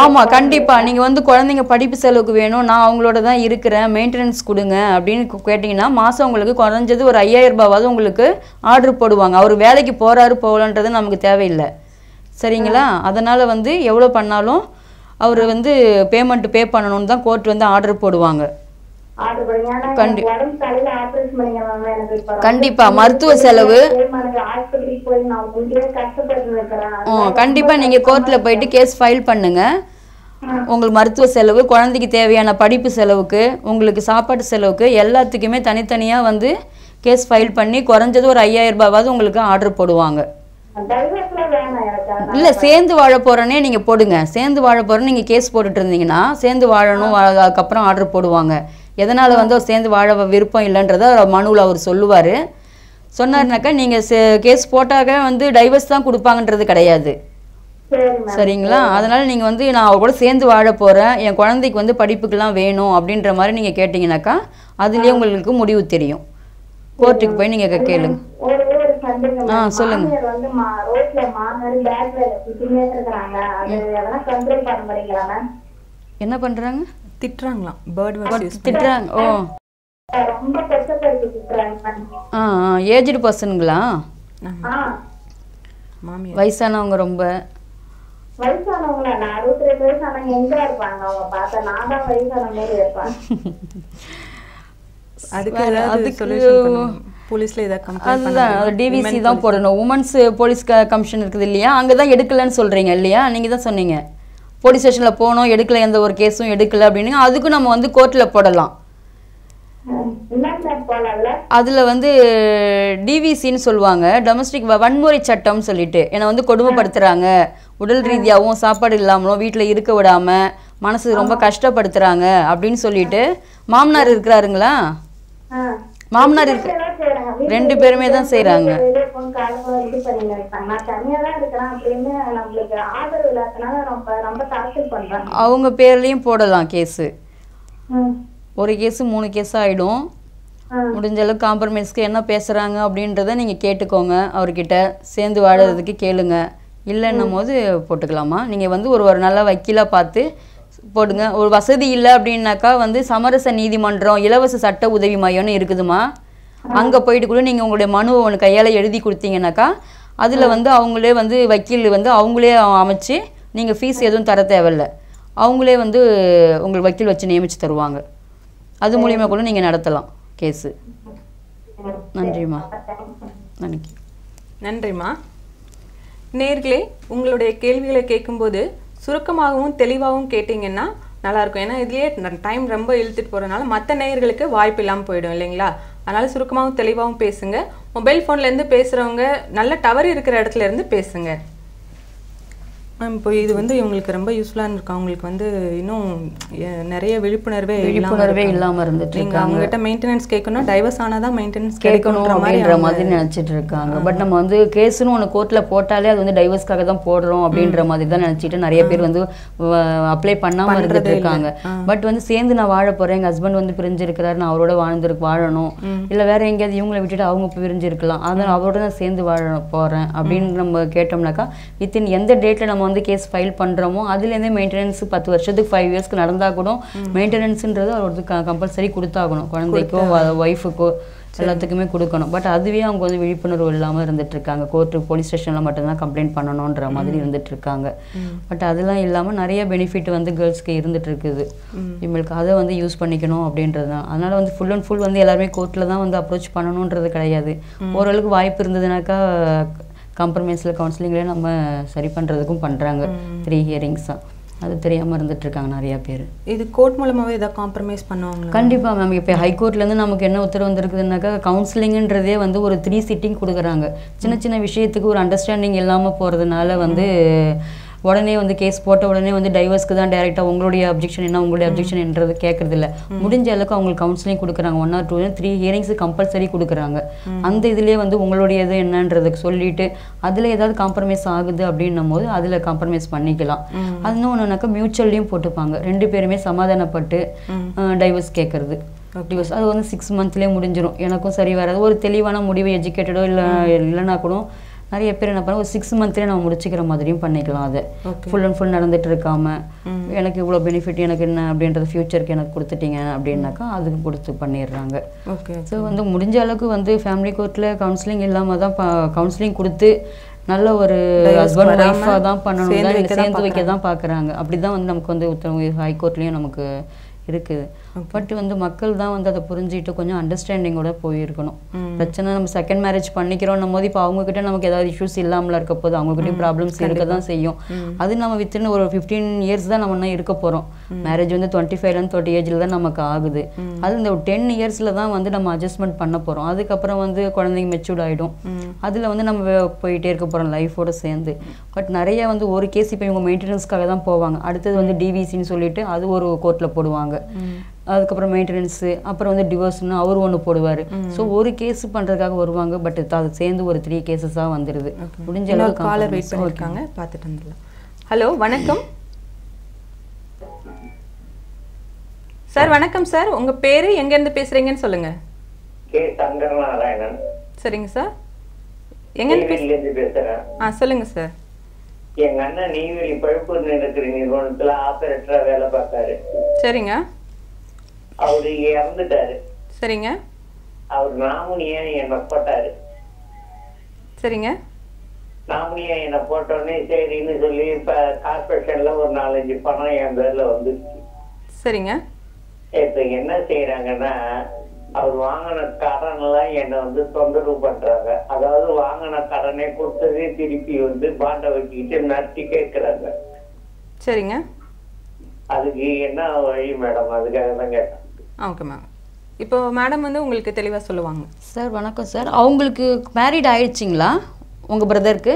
ஆமாம் கண்டிப்பாக நீங்கள் வந்து குழந்தைங்க படிப்பு செலவுக்கு வேணும் நான் அவங்களோட தான் இருக்கிறேன் மெயின்டெனன்ஸ் கொடுங்க அப்படின்னு கேட்டிங்கன்னா மாதம் உங்களுக்கு குறைஞ்சது ஒரு ஐயாயிரம் ரூபாவது உங்களுக்கு ஆர்டர் போடுவாங்க. அவர் வேலைக்கு போகிறாரு போகலன்றது நமக்கு தேவையில்லை. சரிங்களா? அதனால் வந்து எவ்வளோ பண்ணாலும் அவர் வந்து பேமெண்ட் பே பண்ணணும்னு தான் கோர்ட் வந்து ஆர்டர் போடுவாங்க. கண்டிப்பா, மருத்துவ செலவு. கண்டிப்பாக நீங்கள் கோர்ட்டில் போயிட்டு கேஸ் ஃபைல் பண்ணுங்கள் உங்களுக்கு மருத்துவ செலவு குழந்தைக்கு தேவையான படிப்பு செலவுக்கு உங்களுக்கு சாப்பாட்டு செலவுக்கு எல்லாத்துக்குமே தனித்தனியாக வந்து கேஸ் ஃபைல் பண்ணி குறைஞ்சது ஒரு ஐயாயிரம் ரூபாவது உங்களுக்கு ஆர்டர் போடுவாங்க. இல்லை சேர்ந்து வாழ போகிறோன்னே நீங்கள் போடுங்க. சேர்ந்து வாழ போகிறோன்னு நீங்கள் கேஸ் போட்டுட்டு இருந்தீங்கன்னா சேர்ந்து வாழணும் அதுக்கப்புறம் ஆர்டர் போடுவாங்க. எதனால் வந்து அவர் சேர்ந்து வாழ விருப்பம் இல்லைன்றதை அவர் மனுவில் அவர் சொல்லுவார். சொன்னாருனாக்கா நீங்கள் கேஸ் போட்டாக்க வந்து டைவர்ஸ் தான் கொடுப்பாங்கன்றது கிடையாது. சரிங்களா? அதனால நீங்கள் வந்து நான் அவ கூட சேர்ந்து வாழ போகிறேன் என் குழந்தைக்கு வந்து படிப்புக்கெல்லாம் வேணும் அப்படின்ற மாதிரி நீங்கள் கேட்டிங்கனாக்கா அதுலேயே உங்களுக்கு முடிவு தெரியும். கோர்ட்டுக்கு போய் நீங்கள் கேளுங்க. ஆ. சொல்லுங்க. ரோட்ல மாமியார் பேக் வேலை சுத்தினே இருக்கிறாங்க. அது எதனா கண்ட்ரோல் பண்ண முடியுங்களா மேம்? என்ன பண்ணுறாங்க திட்டுறாங்களாம். பேர்ட் யூஸ் திட்டுறாங்க. ஓ. ஆ ஏஜ்டு பர்சனுங்களா வயசானவங்க ரொம்ப? டிவிசி தான் போடணும். உமன்ஸ் போலீஸ் கமிஷன் இருக்குது இல்லையா? அங்கே தான் எடுக்கலன்னு சொல்கிறீங்க இல்லையா? நீங்கள் தான் சொன்னீங்க. போலீஸ் ஸ்டேஷனில் போனோம் எடுக்கல எந்த ஒரு கேஸும் எடுக்கல அப்படின்னு அதுக்கும் நம்ம வந்து கோர்ட்டில் போடலாம். அதில் வந்து டிவிசின்னு சொல்லுவாங்க. டொமஸ்டிக் வன்முறை சட்டம்னு சொல்லிட்டு. என்னை வந்து கொடுமைப்படுத்துகிறாங்க உடல் ரீதியாகவும் சாப்பாடு இல்லாமலும் வீட்டில் இருக்க விடாம மனசு ரொம்ப கஷ்டப்படுத்துகிறாங்க அப்படின்னு சொல்லிட்டு. மாமனார் இருக்கிறாருங்களா? மாமனார் இருக்கு. ரெண்டு பேருமே தான் பண்றாங்க. அவங்க பேர்லேயும் போடலாம் கேஸு. ஒரு கேஸு மூணு கேஸ் ஆகிடும் ஆ. முடிஞ்ச அளவுக்கு காம்ப்ரமைஸ்க்கு என்ன பேசுகிறாங்க அப்படின்றத நீங்கள் கேட்டுக்கோங்க. அவர்கிட்ட சேர்ந்து வாழறதுக்கு கேளுங்க. இல்லைன்னும் போது போட்டுக்கலாமா? நீங்கள் வந்து ஒரு ஒரு நல்ல வக்கீலாக பார்த்து போடுங்க. ஒரு வசதி இல்லை அப்படின்னாக்கா வந்து சமரச நீதிமன்றம் இலவச சட்ட உதவி மையம்னு இருக்குதுமா அங்கே போயிட்டு கூட நீங்கள் உங்களுடைய மனுவை ஒன்று கையால் எழுதி கொடுத்தீங்கன்னாக்கா அதில் வந்து அவங்களே வந்து வக்கீல் வந்து அவங்களே அமைச்சு நீங்கள் ஃபீஸ் எதுவும் தர தேவையில்ல. அவங்களே வந்து உங்களுக்கு வக்கீல் வச்சு நியமித்து தருவாங்க. அது மூலியமாக கூட நீங்கள் நடத்தலாம் கேஸு. நன்றிம்மா. நன்றி நன்றிம்மா. நேர்களே உங்களுடைய கேள்விகளை கேட்கும்போது சுருக்கமாகவும் தெளிவாகவும் கேட்டிங்கன்னா நல்லாயிருக்கும். ஏன்னா இதுலேயே டைம் ரொம்ப இழுத்துட்டு போகிறதுனால மற்ற நேயர்களுக்கு வாய்ப்பு இல்லாமல் போயிடும் இல்லைங்களா? அதனால் சுருக்கமாகவும் தெளிவாகவும் பேசுங்க. மொபைல் ஃபோன்லேருந்து பேசுகிறவங்க நல்ல டவர் இருக்கிற இடத்துல இருந்து பேசுங்க. மேம் இப்போ இது வந்து இவங்களுக்கு ரொம்ப யூஸ்ஃபுல்லாக இருக்கும் அவங்களுக்கு வந்து இன்னும் நிறைய விழிப்புணர்வே விழிப்புணர்வே இருக்காங்க. இல்லாம இருந்துட்டு இருக்காங்க. அவங்ககிட்ட மெயின்டெனன்ஸ் கேட்கணும் டைவர்ஸ் ஆனாதான் மெயின்டெனன்ஸ் கேட்கணும் அப்படின்ற மாதிரி நினைச்சிட்டு இருக்காங்க. பட் நம்ம வந்து கேஸ்னு ஒன்று கோர்ட்டில் போட்டாலே அது வந்து டைவர்ஸ்க்காக தான் போடுறோம் அப்படின்ற மாதிரி தான் நினச்சிட்டு நிறைய பேர் வந்து அப்ளை பண்ணாமல் இருந்துட்டு இருக்காங்க. பட் வந்து சேர்ந்து நான் வாழ போகிறேன் எங்கள் ஹஸ்பண்ட் வந்து பிரிஞ்சிருக்கிறாரு. நான் அவரோட வாழ்ந்துருக்கு வாழணும். இல்லை வேற எங்கேயாவது இவங்களை விட்டுட்டு அவங்க பிரிஞ்சிருக்கலாம். அதனால் அவரோட நான் சேர்ந்து வாழ போகிறேன் அப்படின்னு நம்ம கேட்டோம்னாக்கா வித்தின் எந்த டேட்டில் நம்ம வந்து கேஸ் ஃபைல் பண்ணுறோமோ அதுலேருந்தே மெயின்டெனன்ஸ் பத்து வருஷத்துக்கு ஃபைவ் இயர்ஸ்க்கு நடந்தால் கூட மெயின்டெனன்ஸுன்றது அவருக்கு கம்பல்சரி கொடுத்தாகணும். குழந்தைக்கோ ஒய்ஃபுக்கோ எல்லாத்துக்குமே கொடுக்கணும். பட் அதுவே அவங்க வந்து விழிப்புணர்வு இல்லாமல் இருந்துட்டு இருக்காங்க கோர்ட்டு போலீஸ் ஸ்டேஷனில் மட்டும்தான் கம்ப்ளைண்ட் பண்ணணுன்ற மாதிரி இருந்துட்டு இருக்காங்க பட் அதெல்லாம் இல்லாமல் நிறைய பெனிஃபிட் வந்து கேர்ள்ஸ்க்கு இருந்துட்டு இருக்குது இவங்களுக்கு அதை வந்து யூஸ் பண்ணிக்கணும் அப்படின்றது தான். அதனால வந்து ஃபுல் அண்ட் ஃபுல் வந்து எல்லாருமே கோர்ட்டில் தான் வந்து அப்ரோச் பண்ணணுன்றது கிடையாது. ஓரளவுக்கு வாய்ப்பு இருந்ததுனாக்கா காம்ப்ரமைஸில் கவுன்சிலிங்லேயே நம்ம சரி பண்ணுறதுக்கும் பண்ணுறாங்க த்ரீ ஹியரிங்ஸ் தான் அது தெரியாமல் இருந்துட்டு இருக்காங்க நிறையா பேர். இது கோர்ட் மூலமாவே ஏதாவது காம்ப்ரமைஸ் பண்ணுவாங்களா? கண்டிப்பாக மேம் இப்போ ஹைகோர்ட்லேருந்து நமக்கு என்ன உத்தரவு வந்திருக்குதுனாக்கா கவுன்சிலிங்ன்றதே வந்து ஒரு த்ரீ சிட்டிங் கொடுக்குறாங்க. சின்ன சின்ன விஷயத்துக்கு ஒரு அண்டர்ஸ்டாண்டிங் இல்லாமல் போகிறதுனால வந்து உடனே வந்து கேஸ் போட்ட உடனே வந்து டைவர்ஸ்க்கு தான் டைரெக்டாக உங்களுடைய அப்ஜெக்ஷன் என்ன உங்களுடைய அப்ஜெக்ஷன்ன்றது கேட்கறது இல்ல முடிஞ்ச அளவுக்கு அவங்களுக்கு கவுன்சிலிங் கொடுக்குறாங்க. One or two three hearings compulsory கொடுக்குறாங்க. அந்த இதுலேயே வந்து உங்களுடைய இது என்னன்றதுக்கு சொல்லிட்டு அதில் ஏதாவது காம்ப்ரமைஸ் ஆகுது அப்படின்னும் போது அதில் காம்ப்ரமைஸ் பண்ணிக்கலாம். அது இன்னொன்றுனாக்கா மியூச்சுவல்லையும் போட்டுப்பாங்க. ரெண்டு பேருமே சமாதானப்பட்டு டைவர்ஸ் கேட்கறது. டிவோர்ஸ் அது வந்து சிக்ஸ் மந்த்லேயே முடிஞ்சிடும் எனக்கும் சரி வராது. ஒரு தெளிவான முடிவு எஜுகேட்டடோ இல்லை இல்லைன்னா கூட நிறைய பேர் என்ன பண்ண ஒரு சிக்ஸ் மந்த்லேயே நம்ம முடிச்சுக்கிற மாதிரியும் பண்ணிக்கலாம் அதை. ஃபுல் அண்ட் ஃபுல் நடந்துட்டு இருக்காம எனக்கு இவ்வளோ பெனிஃபிட் எனக்கு என்ன அப்படின்றது ஃப்யூச்சருக்கு எனக்கு கொடுத்துட்டீங்க அப்படின்னாக்கா அதுக்கு கொடுத்து பண்ணிடுறாங்க. ஓகே ஸோ வந்து முடிஞ்ச அளவுக்கு வந்து ஃபேமிலி கோர்ட்டில் கவுன்சிலிங் இல்லாமல் தான் கவுன்சிலிங் கொடுத்து நல்ல ஒரு ஹஸ்பண்ட் ஒய்ஃபாக தான் பண்ணணும் சேர்ந்து வைக்க தான் பார்க்குறாங்க. அப்படி தான் வந்து நமக்கு வந்து உத்தரவு ஹைகோர்ட்லேயும் நமக்கு இருக்குது. பட் வந்து மக்கள் தான் வந்து அதை புரிஞ்சுட்டு கொஞ்சம் அண்டர்ஸ்டாண்டிங்கோட போயிருக்கணும். பிரச்சனை நம்ம செகண்ட் மேரேஜ் பண்ணிக்கிறோம் போது இப்போ அவங்க கிட்ட நமக்கு ஏதாவது இஷ்யூஸ் இல்லாமல் இருக்க போது அவங்ககிட்டயும் ப்ராப்ளம்ஸ் இருக்க தான் செய்யும். அது நம்ம வித்தின் ஒரு ஃபிஃப்டீன் இயர்ஸ் தான் நம்ம இன்னும் இருக்க போகிறோம் மேரேஜ் வந்து டுவெண்ட்டி ஃபைவ்லேருந்து தேர்ட்டி ஏஜில் தான் நமக்கு ஆகுது. அது இந்த ஒரு டென் இயர்ஸில் தான் வந்து நம்ம அட்ஜஸ்ட்மெண்ட் பண்ண போகிறோம் அதுக்கப்புறம் வந்து குழந்தைங்க மெச்சூர்ட் ஆகிடும் அதில் வந்து நம்ம போயிட்டே இருக்க போகிறோம் லைஃபோட சேர்ந்து. பட் நிறைய வந்து ஒரு கேஸ் இப்போ இவங்க மெயின்டெனன்ஸ்க்காக தான் போவாங்க. அடுத்தது வந்து டிவிசின்னு சொல்லிட்டு அது ஒரு கோர்ட்டில் போடுவாங்க. அதுக்கப்புறம் மெயின்டெனன்ஸு அப்புறம் வந்து டிவோர்ஸ்னு அவர் ஒன்று போடுவார். ஸோ ஒரு கேஸ் பண்ணுறதுக்காக வருவாங்க பட் அது சேர்ந்து ஒரு த்ரீ கேசஸாக வந்துடுது முடிஞ்ச அளவுக்கு காலர் வெயிட். பண்ணிருக்காங்க பார்த்துட்டு வந்துடலாம். ஹலோ வணக்கம். சார் வணக்கம் சார் உங்க பேரு எங்க இருந்து பேசுறீங்கன்னு சொல்லுங்க. கே. சங்கரநாராயணன் சரிங்க சார் எங்க இருந்து பேச நெய்வேலியிலேருந்து பேசுறேன். ஆ சொல்லுங்க சார் எங்க அண்ணன் நெய்வேலி பழுப்பு நினைக்கிற நிறுவனத்துல ஆபரேட்டரா வேலை பார்த்தாரு சரிங்க. அவரு இறந்துட்டாரு. சரிங்க. அவர் நாமுனியா என்னை போட்டாரு. சரிங்க. நாமுனியா என்னை போட்டோடனே சரின்னு சொல்லி இப்ப கார்பரேஷன்ல ஒரு நாலஞ்சு பணம் என் பேர்ல வந்துருச்சு. சரிங்க. இப்ப என்ன செய்யறாங்கன்னா அவர் வாங்கின கடன் எல்லாம் என்னை வந்து தொந்தரவு பண்றாங்க. அதாவது வாங்கின கடனே கொடுத்ததே திருப்பி வந்து பாண்டை வச்சுக்கிட்டு நடத்தி கேட்கறாங்க. சரிங்க. அதுக்கு என்ன வழி மேடம்? அதுக்காக தான் கேட்டேன். ஓகே மேம் இப்போ மேடம் வந்து உங்களுக்கு தெளிவாக சொல்லுவாங்க. சார் வணக்கம் சார் அவங்களுக்கு மேரிட் ஆயிடுச்சிங்களா? உங்கள் பிரதருக்கு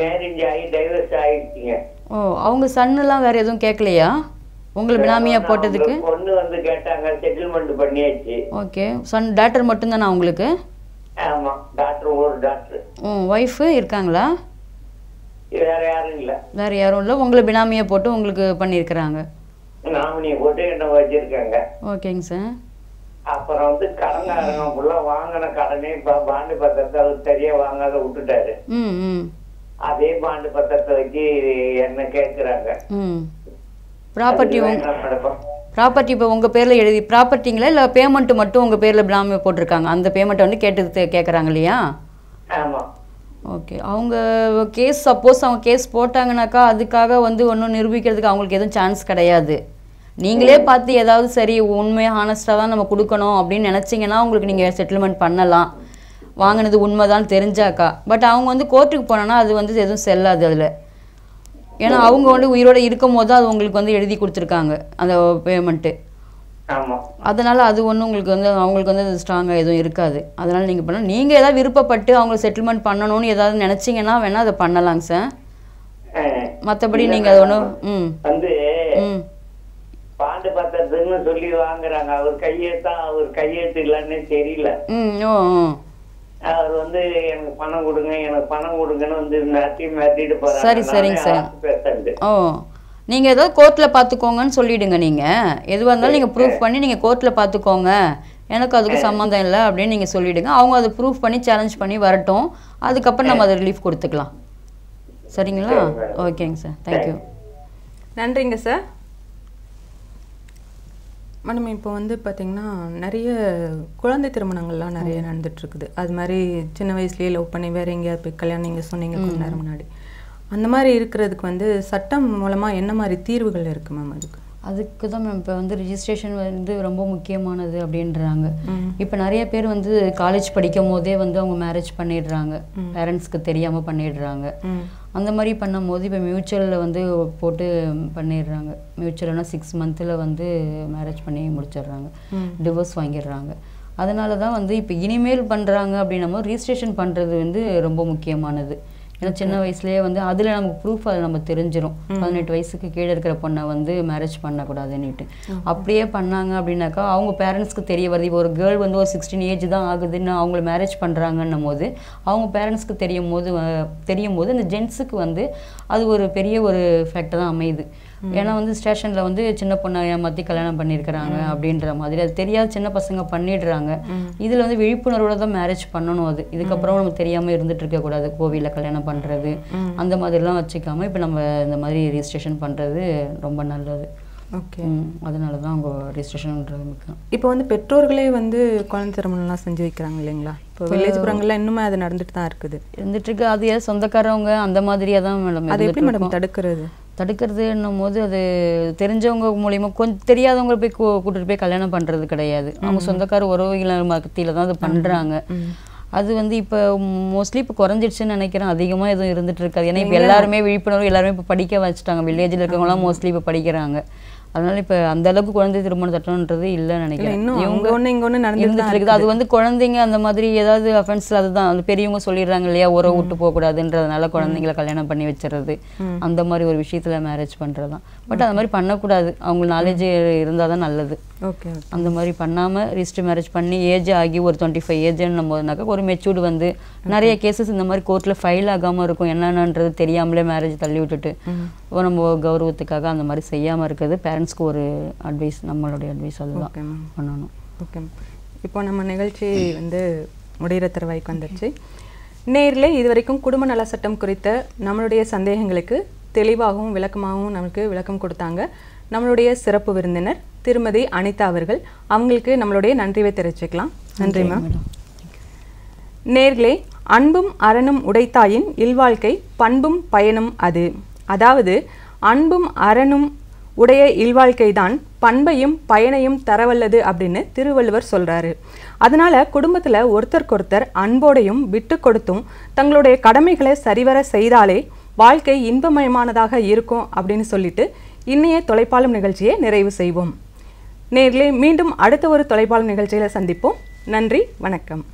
மேரேஜ் ஆகி டைவர்ஸ் ஆயிடுச்சுங்க. ஓ அவங்க சன்னெல்லாம் வேறு எதுவும் கேட்கலையா உங்களை பினாமியாக போட்டதுக்கு? பொண்ணு வந்து கேட்டாங்க செட்டில்மெண்ட் பண்ணியாச்சு. ஓகே சன் டாக்டர் மட்டும்தானா உங்களுக்கு? ஆமா டாக்டர் ஒரு டாக்டர் ம் ஒய்ஃபு இருக்காங்களா? வேற யாரும் இல்ல. வேறு யாரும் இல்லை. உங்களை பினாமியை போட்டு உங்களுக்கு பண்ணியிருக்கிறாங்க. நாமினியை போட்டு என்ன வச்சிருக்காங்க. ஓகேங்க சார். அப்புறம் வந்து கடன்காரங்க ஃபுல்லா வாங்கின கடனே பா- பாண்டு பத்திரத்தை அவர் சரியா வாங்காத விட்டுட்டாரு. ம் ம். அதே பாண்டு பத்திரத்தை வச்சு என்ன கேக்குறாங்க. ம். ப்ராப்பர்ட்டி ப்ராப்பர்ட்டி இப்போ உங்கள் பேரில் எழுதி ப்ராப்பர்ட்டிங்களா இல்லை பேமெண்ட்டு மட்டும் உங்கள் பேரில் பினாமி போட்டிருக்காங்க? அந்த பேமெண்ட்டை வந்து கேட்டு கேட்குறாங்க இல்லையா? ஆமா. ஓகே அவங்க கேஸ் சப்போஸ் அவங்க கேஸ் போட்டாங்கனாக்கா அதுக்காக வந்து ஒன்றும் நிரூபிக்கிறதுக்கு அவங்களுக்கு எதுவும் சான்ஸ் கிடையாது. நீங்களே பார்த்து ஏதாவது சரி உண்மையாக ஹானஸ்ட்டாக தான் நம்ம கொடுக்கணும் அப்படின்னு நினச்சிங்கன்னா உங்களுக்கு நீங்கள் செட்டில்மெண்ட் பண்ணலாம். வாங்கினது உண்மைதான் தெரிஞ்சாக்கா. பட் அவங்க வந்து கோர்ட்டுக்கு போனோன்னா அது வந்து எதுவும் செல்லாது அதில். ஏன்னா அவங்க வந்து உயிரோட இருக்கும் போது அது உங்களுக்கு வந்து எழுதி கொடுத்துருக்காங்க அந்த பேமெண்ட்டு அதனால் அது ஒன்றும் உங்களுக்கு வந்து அவங்களுக்கு வந்து ஸ்ட்ராங்காக எதுவும் இருக்காது. அதனால் நீங்கள் பண்ண நீங்கள் ஏதாவது விருப்பப்பட்டு அவங்கள செட்டில்மெண்ட் பண்ணணும்னு ஏதாவது நினச்சிங்கன்னா வேணால் அதை பண்ணலாங்க சார். மற்றபடி நீங்கள் அது ஒன்றும் ம். வந்து ம். பாண்டு பத்திரத்துன்னு சொல்லி வாங்குறாங்க. அவர் கையெழுத்தா அவர் கையெழுத்து இல்லைன்னு தெரியல. ம் ஓ ஓ. அவர் வந்து எனக்கு பணம் கொடுங்க எனக்கு பணம் கொடுங்கன்னு வந்து மிரட்டி மிரட்டிட்டு போறாங்க சரி, சரிங்க சார். ஓ. நீங்கள் ஏதாவது கோர்ட்டில் பார்த்துக்கோங்கன்னு சொல்லிடுங்க நீங்கள் எதுவாக இருந்தாலும் நீங்கள் ப்ரூஃப் பண்ணி நீங்கள் கோர்ட்டில் பார்த்துக்கோங்க எனக்கு அதுக்கு சம்மந்தம் இல்லை அப்படின்னு நீங்கள் சொல்லிடுங்க. அவங்க அதை ப்ரூஃப் பண்ணி சேலஞ்ச் பண்ணி வரட்டும். அதுக்கப்புறம் நம்ம அதை ரிலீஃப் கொடுத்துக்கலாம். சரிங்களா? ஓகேங்க சார். தேங்க்யூ நன்றிங்க சார். மேடம் இப்போ வந்து பார்த்தீங்கன்னா நிறைய குழந்தை திருமணங்கள்லாம் நிறைய நடந்துட்டு இருக்குது. அது மாதிரி சின்ன வயசுலயே லவ் பண்ணி வேற எங்கேயாவது போய் கல்யாணம் நீங்கள் சொன்னீங்க கொஞ்ச நேரம் முன்னாடி. அந்த மாதிரி இருக்கிறதுக்கு வந்து சட்டம் மூலமா என்ன மாதிரி தீர்வுகள் இருக்கு மேம் அதுக்கு? அதுக்கு தான் மேம் இப்போ வந்து ரிஜிஸ்ட்ரேஷன் வந்து ரொம்ப முக்கியமானது அப்படின்றாங்க. இப்போ நிறைய பேர் வந்து காலேஜ் படிக்கும் போதே வந்து அவங்க மேரேஜ் பண்ணிடுறாங்க. பேரண்ட்ஸ்க்கு தெரியாமல் பண்ணிடுறாங்க. அந்த மாதிரி பண்ணும்போது இப்போ மியூச்சுவலில் வந்து போட்டு பண்ணிடுறாங்க. மியூச்சுவல்னா சிக்ஸ் மந்த்தில் வந்து மேரேஜ் பண்ணி முடிச்சிடுறாங்க. டிவோர்ஸ் வாங்கிடுறாங்க. அதனால தான் வந்து இப்போ இனிமேல் பண்ணுறாங்க அப்படின்னும் போது ரிஜிஸ்ட்ரேஷன் பண்ணுறது வந்து ரொம்ப முக்கியமானது. ஏன்னா சின்ன வயசுலேயே வந்து அதில் நமக்கு ப்ரூஃப் அது நம்ம தெரிஞ்சிரும். பதினெட்டு வயசுக்கு கீழே இருக்கிற பொண்ணை வந்து மேரேஜ் பண்ணக்கூடாதுன்னுட்டு. அப்படியே பண்ணாங்க அப்படின்னாக்கா அவங்க பேரண்ட்ஸ்க்கு தெரிய வருது. இப்போ ஒரு கேர்ள் வந்து ஒரு சிக்ஸ்டீன் ஏஜ் தான் ஆகுதுன்னு அவங்கள மேரேஜ் பண்ணுறாங்கன்னும் போது அவங்க பேரண்ட்ஸ்க்கு தெரியும் போது தெரியும் போது இந்த ஜென்ஸுக்கு வந்து அது ஒரு பெரிய ஒரு ஃபேக்டர் தான் அமையுது. ஏன்னா வந்து ஸ்டேஷனில் வந்து சின்ன பொண்ணை ஏமாற்றி கல்யாணம் பண்ணியிருக்கிறாங்க அப்படின்ற மாதிரி. அது தெரியாத சின்ன பசங்க பண்ணிடுறாங்க. இதில் வந்து விழிப்புணர்வோட தான் மேரேஜ் பண்ணணும் அது. இதுக்கப்புறம் நம்ம தெரியாமல் இருந்துட்டு இருக்கக்கூடாது கோவிலில் கல்யாணம் பண்ணுறது அந்த மாதிரிலாம் வச்சுக்காம இப்போ நம்ம இந்த மாதிரி ரிஜிஸ்ட்ரேஷன் பண்ணுறது ரொம்ப நல்லது. ஓகே. அதனால தான் அவங்க ரிஜிஸ்ட்ரேஷன்ன்றது முக்கியம். இப்போ வந்து பெற்றோர்களே வந்து குழந்தை திருமணம்லாம் செஞ்சு வைக்கிறாங்க இல்லைங்களா? இப்போ வில்லேஜ் புறங்கள்ல இன்னுமே அது நடந்துட்டு தான் இருக்குது. இருந்துட்டு இருக்கு. அது ஏன் சொந்தக்காரவங்க அந்த மாதிரியாக தான் மேடம் அது எப்படி மேடம் தடுக்கிறது? தடுக்கிறதுன்னும் போது அது தெரிஞ்சவங்க மூலியமா கொஞ்சம் தெரியாதவங்க போய் கூ- கூட்டிட்டு போய் கல்யாணம் பண்றது கிடையாது. அவங்க சொந்தக்கார உறவுகள் மத்தியில தான் அது பண்றாங்க. அது வந்து இப்போ மோஸ்ட்லி இப்போ குறைஞ்சிடுச்சுன்னு நினைக்கிறேன். அதிகமாக எதுவும் இருந்துட்டு இருக்காது. ஏன்னா இப்போ எல்லாருமே விழிப்புணர்வு எல்லாருமே இப்போ படிக்க வச்சுட்டாங்க. வில்லேஜில் இருக்கவங்களாம் மோஸ்ட்லி இப்போ படிக்கிறாங்க. அதனால இப்போ அந்த அளவுக்கு குழந்தை திருமண சட்டம்ன்றது இல்லைன்னு இல்ல நினைக்கிறேன். இவங்க ஒண்ணு இங்க ஒண்ணு நடந்துட்டு இருக்குது. அது வந்து குழந்தைங்க அந்த மாதிரி ஏதாவது அஃபென்ஸ்ல அதுதான். அந்த பெரியவங்க சொல்லிடுறாங்க இல்லையா உறவு விட்டு போகக்கூடாதுன்றதுனால குழந்தைங்களை கல்யாணம் பண்ணி வச்சிடுறது. அந்த மாதிரி ஒரு விஷயத்துல மேரேஜ் பண்றதுதான். பட் அந்த மாதிரி பண்ணக்கூடாது. அவங்க நாலேஜ் இருந்தால் தான் நல்லது. ஓகே அந்த மாதிரி பண்ணாம ரிஜிஸ்டர் மேரேஜ் பண்ணி ஏஜ் ஆகி ஒரு டுவெண்ட்டி ஃபைவ் ஏஜ்னும் போதுனாக்கா ஒரு மெச்சூர்டு வந்து நிறைய கேசஸ் இந்த மாதிரி கோர்ட்ல ஃபைல் ஆகாம இருக்கும். என்னென்னன்றது தெரியாமலே மேரேஜ் தள்ளி விட்டுட்டு நம்ம கௌரவத்துக்காக அந்த மாதிரி செய்யாம இருக்கிறது பேரண்ட்ஸ்க்கு ஒரு அட்வைஸ் நம்மளுடைய அட்வைஸ் அதுதான் பண்ணணும். ஓகே இப்போ நம்ம நிகழ்ச்சி வந்து முடிகிற தருவாய்க்கு வந்துருச்சு. நேரில் இதுவரைக்கும் குடும்ப நல சட்டம் குறித்த நம்மளுடைய சந்தேகங்களுக்கு தெளிவாகவும் விளக்கமாகவும் நமக்கு விளக்கம் கொடுத்தாங்க. நம்மளுடைய சிறப்பு விருந்தினர் திருமதி அனிதா அவர்கள். அவங்களுக்கு நம்மளுடைய நன்றியை தெரிவிச்சுக்கலாம். நன்றி மேம் நேர்களே அன்பும் அறனும் உடைத்தாயின் இல்வாழ்க்கை பண்பும் பயனும் அது. அதாவது அன்பும் அறனும் உடைய இல்வாழ்க்கை தான் பண்பையும் பயனையும் தரவல்லது அப்படின்னு திருவள்ளுவர் சொல்றாரு. அதனால குடும்பத்துல ஒருத்தருக்கொருத்தர் அன்போடையும் விட்டு கொடுத்தும் தங்களுடைய கடமைகளை சரிவர செய்தாலே வாழ்க்கை இன்பமயமானதாக இருக்கும் அப்படின்னு சொல்லிட்டு இன்னைய தொலைப்பாலும் நிகழ்ச்சியை நிறைவு செய்வோம். நேர்களே மீண்டும் அடுத்த ஒரு தொலைப்பாலும் நிகழ்ச்சியில சந்திப்போம். நன்றி வணக்கம்.